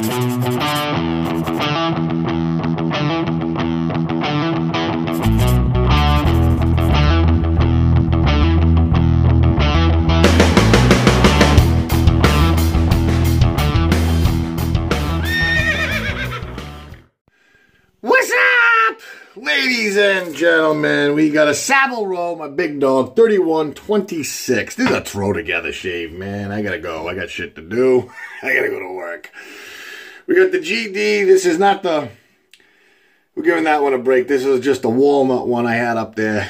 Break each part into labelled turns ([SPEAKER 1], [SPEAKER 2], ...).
[SPEAKER 1] What's up, ladies and gentlemen? We got a Savile Row, my big dog, 3126. This is a throw together shave, man. I gotta go. I got shit to do. I gotta go to work. We got the GD. This is not the. We're giving that one a break. This is just the walnut one I had up there.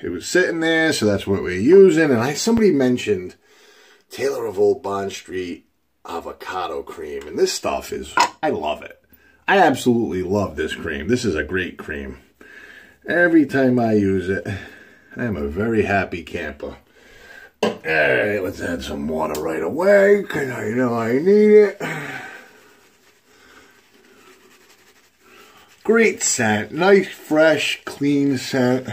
[SPEAKER 1] It was sitting there, so that's what we're using. And I somebody mentioned Taylor of Old Bond Street avocado cream, and this stuff is. I love it. I absolutely love this cream. This is a great cream. Every time I use it, I'm a very happy camper. All right, let's add some water right away because I know I need it. Great scent. Nice, fresh, clean scent.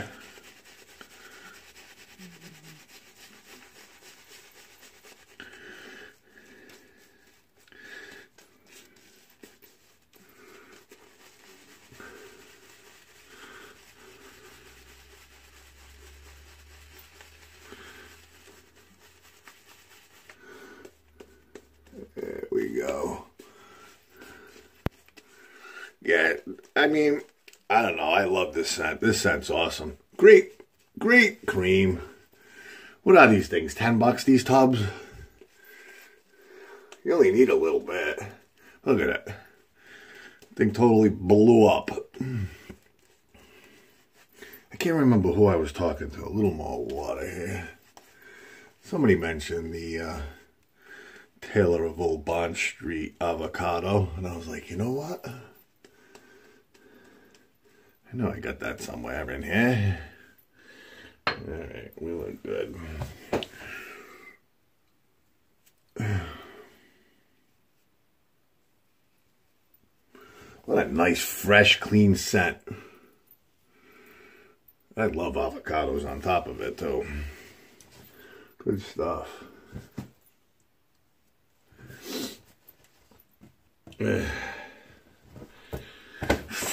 [SPEAKER 1] There we go. Yeah, I mean, I don't know. I love this scent. This scent's awesome. Great, great cream. What are these things? 10 bucks, these tubs? You only need a little bit. Look at it. Thing totally blew up. I can't remember who I was talking to. A little more water here. Somebody mentioned the uh, Taylor of Old Bond Street avocado. And I was like, you know what? I know I got that somewhere in here. Alright, we look good. What a nice, fresh, clean scent. I love avocados on top of it, too. Good stuff. Eh.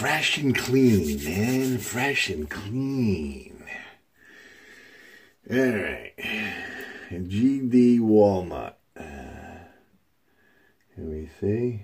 [SPEAKER 1] Fresh and clean, man. Fresh and clean. All right. GD Walnut. Uh, can we see?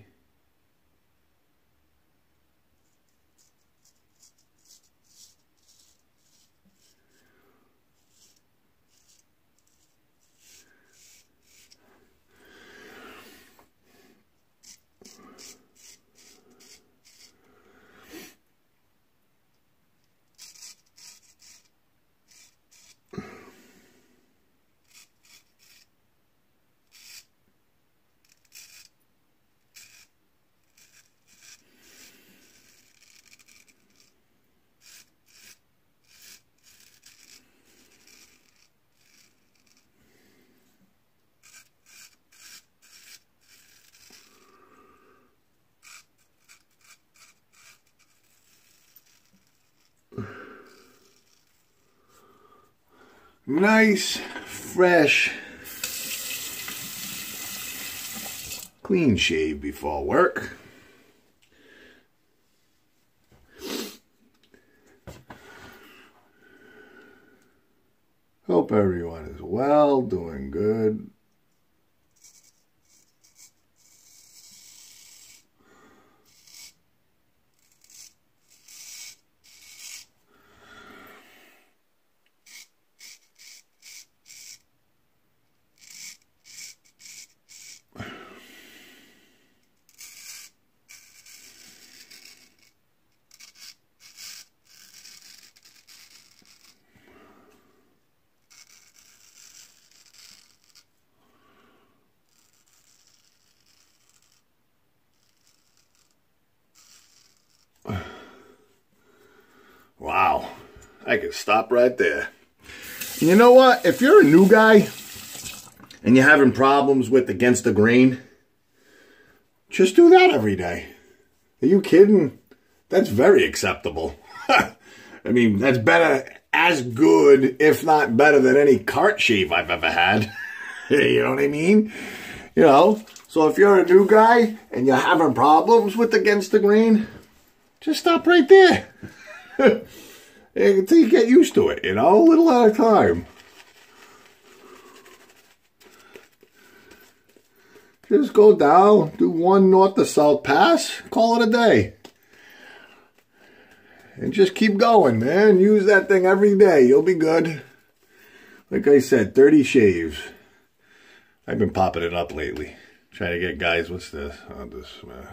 [SPEAKER 1] Nice, fresh, clean shave before work. Hope everyone is well, doing good. Wow. I could stop right there. You know what? If you're a new guy and you're having problems with against the grain, just do that every day. Are you kidding? That's very acceptable. I mean, that's better, as good, if not better than any cart shave I've ever had. you know what I mean? You know, So if you're a new guy and you're having problems with against the grain, just stop right there. Until you get used to it, you know, a little at a time. Just go down, do one north to south pass, call it a day. And just keep going, man. Use that thing every day. You'll be good. Like I said, 30 shaves. I've been popping it up lately. Trying to get guys, what's this? Oh, this, uh,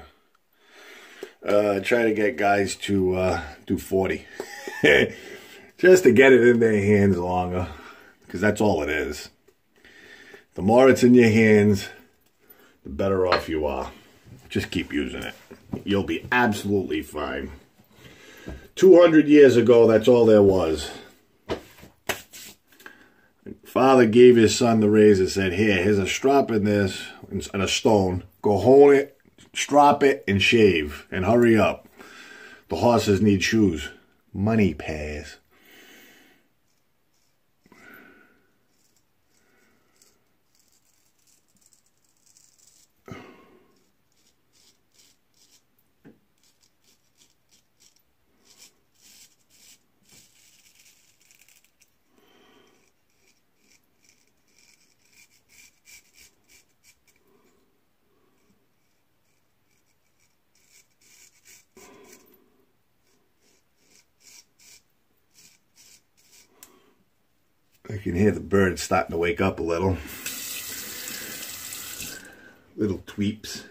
[SPEAKER 1] uh, trying to get guys to uh, do 40. Just to get it in their hands longer. Because that's all it is. The more it's in your hands, the better off you are. Just keep using it. You'll be absolutely fine. 200 years ago, that's all there was. Father gave his son the razor, said, here, here's a strop in this, and a stone. Go hold it, strop it, and shave, and hurry up. The horses need shoes. Money pass. I can hear the birds starting to wake up a little. Little tweeps.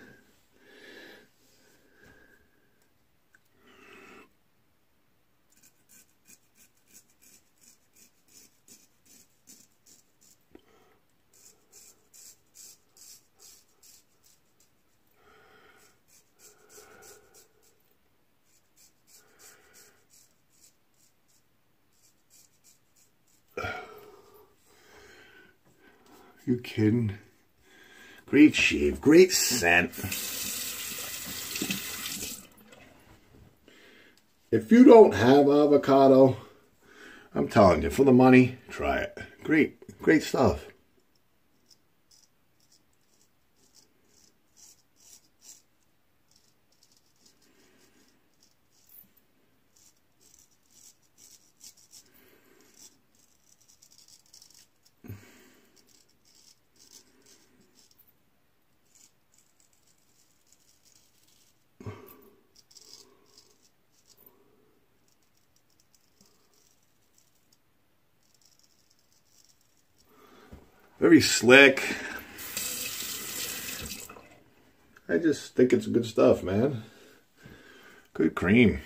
[SPEAKER 1] You kidding? Great shave, great scent. If you don't have avocado, I'm telling you, for the money, try it. Great, great stuff. Very slick. I just think it's good stuff, man. Good cream.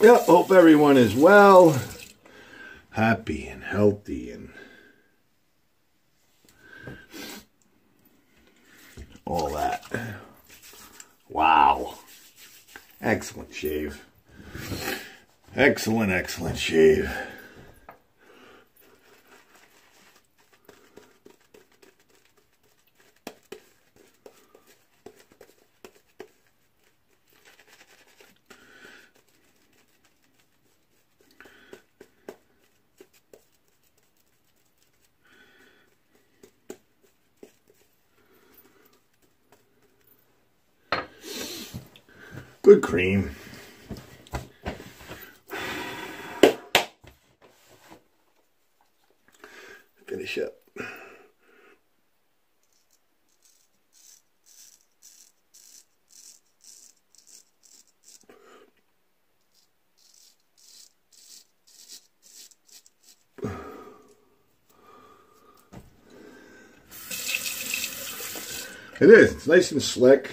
[SPEAKER 1] Yeah, hope everyone is well, happy and healthy and all that. Wow. Excellent shave. Excellent, excellent shave. Good cream. Finish up. It is. It's nice and slick.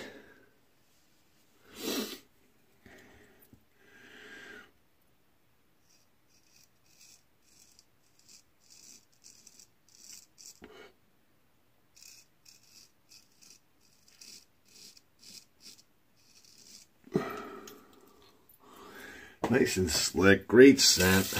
[SPEAKER 1] Nice and slick. Great scent.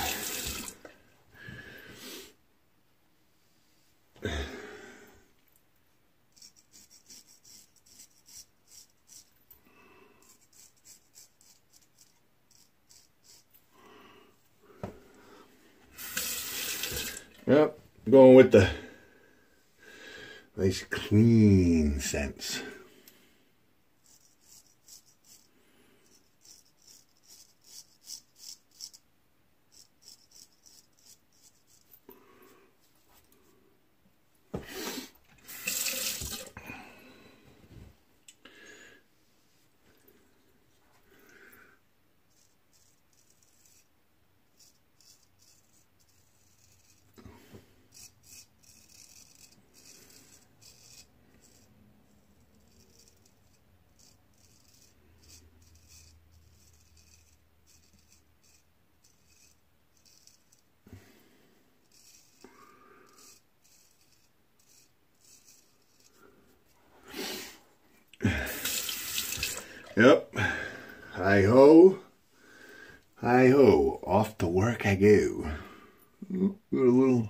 [SPEAKER 1] Yep, going with the nice clean scents. Yep. Hi ho. Hi ho. Off to work I go. Got a little.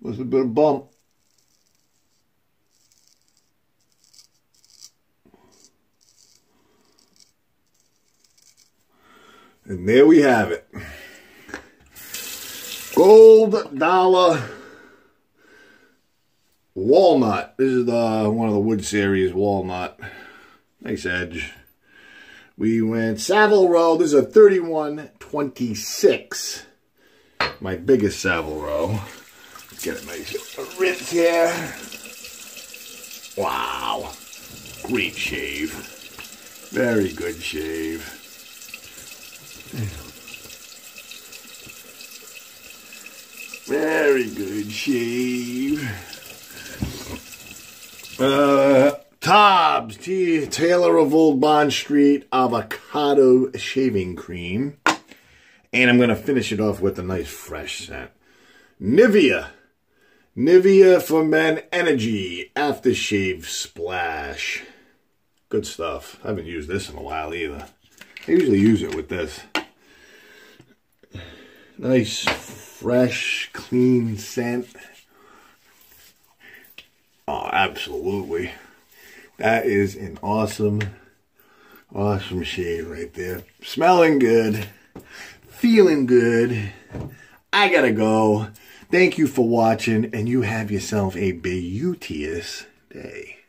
[SPEAKER 1] Was a bit of bump. And there we have it. Gold dollar walnut. This is the one of the wood series walnut. Nice edge. We went Savile Row. This is a 3126. My biggest Savile Row. Let's get a nice rinse here. Wow. Great shave. Very good shave. Very good shave. Uh, TOBS, T. Taylor of Old Bond Street Avocado Shaving Cream. And I'm going to finish it off with a nice fresh scent. Nivea. Nivea for Men Energy Aftershave Splash. Good stuff. I haven't used this in a while either. I usually use it with this. Nice, fresh, clean scent. Oh, absolutely. That is an awesome, awesome shade right there. Smelling good. Feeling good. I gotta go. Thank you for watching, and you have yourself a beauteous day.